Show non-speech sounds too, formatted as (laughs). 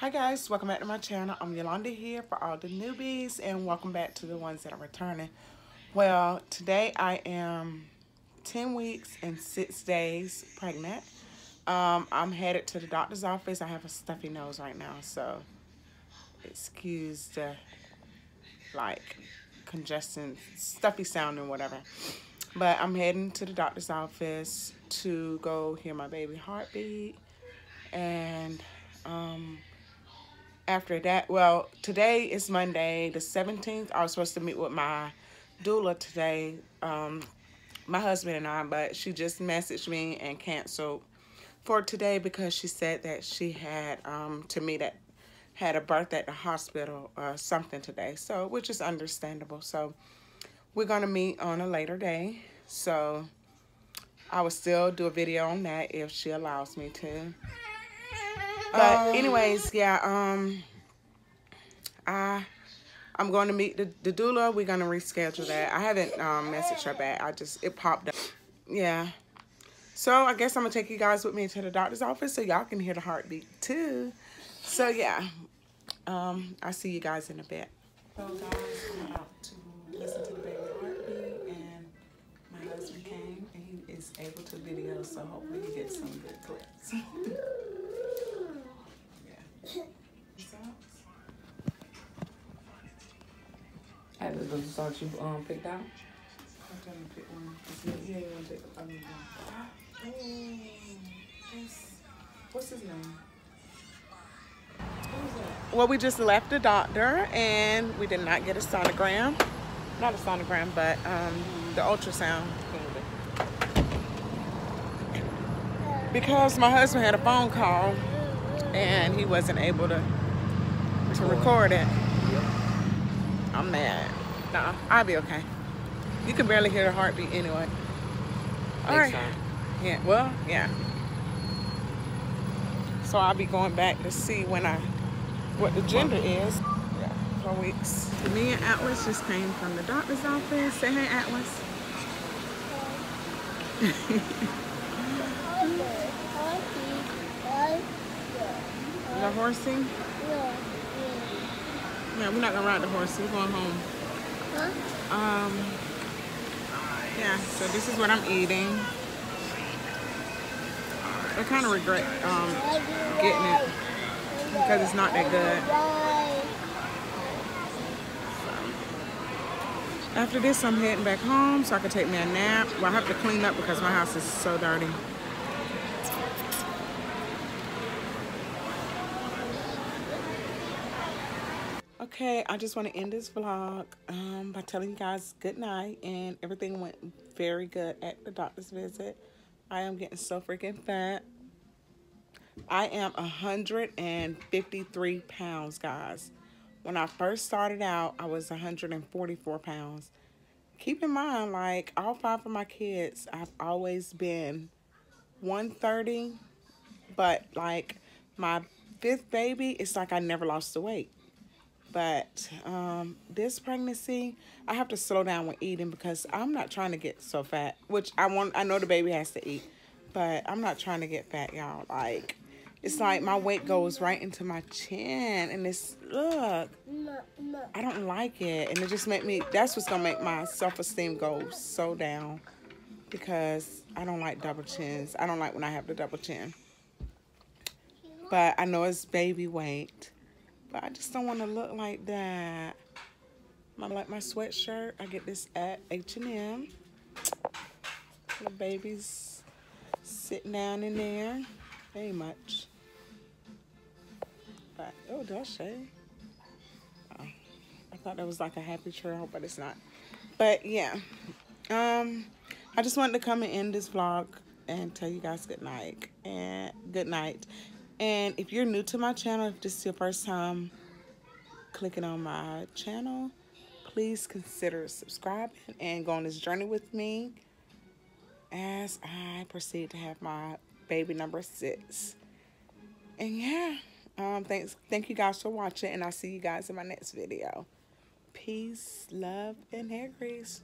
Hi guys, welcome back to my channel. I'm Yolanda here for all the newbies and welcome back to the ones that are returning. Well, today I am 10 weeks and 6 days pregnant. Um, I'm headed to the doctor's office. I have a stuffy nose right now, so excuse the like congestion, stuffy sound and whatever. But I'm heading to the doctor's office to go hear my baby heartbeat and um after that, well, today is Monday, the 17th. I was supposed to meet with my doula today, um, my husband and I, but she just messaged me and canceled for today because she said that she had, um, to me, that had a birth at the hospital or something today, so, which is understandable. So, we're going to meet on a later day. So, I will still do a video on that if she allows me to. But um, anyways, yeah, um, I, I'm going to meet the, the doula. We're going to reschedule that. I haven't um, messaged her back. I just, it popped up. Yeah. So I guess I'm going to take you guys with me to the doctor's office so y'all can hear the heartbeat too. So yeah, um, I'll see you guys in a bit. So guys, I'm about to listen to the baby heartbeat and my husband came and he is able to video so hopefully he gets some good clips. (laughs) At the, the salt you um picked out? I'm trying to pick one. Yeah, you want to take the other one. Oh, what's his name? Well, we just left the doctor and we did not get a sonogram. Not a sonogram, but um, the ultrasound. Because my husband had a phone call and he wasn't able to to record it. I'm mad. Nah, I'll be okay. You can barely hear the heartbeat anyway. All right. Yeah, well, yeah. So I'll be going back to see when I, what the gender is. Yeah, for weeks. Me and Atlas just came from the doctor's office. Say hey, Atlas. (laughs) the horsing? Yeah. We're not gonna ride the horse. We're going home. Huh? Um. Yeah. So this is what I'm eating. I kind of regret um, getting it because it's not that good. So, after this, I'm heading back home so I can take me a nap. Well, I have to clean up because my house is so dirty. Okay, I just want to end this vlog um, by telling you guys good night and everything went very good at the doctor's visit. I am getting so freaking fat. I am 153 pounds, guys. When I first started out, I was 144 pounds. Keep in mind, like, all five of my kids, I've always been 130, but, like, my fifth baby, it's like I never lost the weight. But um, this pregnancy, I have to slow down with eating because I'm not trying to get so fat. Which I want. I know the baby has to eat, but I'm not trying to get fat, y'all. Like, it's like my weight goes right into my chin, and it's look. I don't like it, and it just make me. That's what's gonna make my self esteem go so down because I don't like double chins. I don't like when I have the double chin. But I know it's baby weight. But I just don't want to look like that. I like my sweatshirt. I get this at H&M. The baby's sitting down in there. Ain't much. But, oh, she? Oh, I thought that was like a happy trail, but it's not. But, yeah. Um, I just wanted to come and end this vlog and tell you guys good night. And good night. And if you're new to my channel, if this is your first time clicking on my channel, please consider subscribing and go on this journey with me as I proceed to have my baby number six. And yeah, um, thanks, thank you guys for watching, and I'll see you guys in my next video. Peace, love, and hair grease.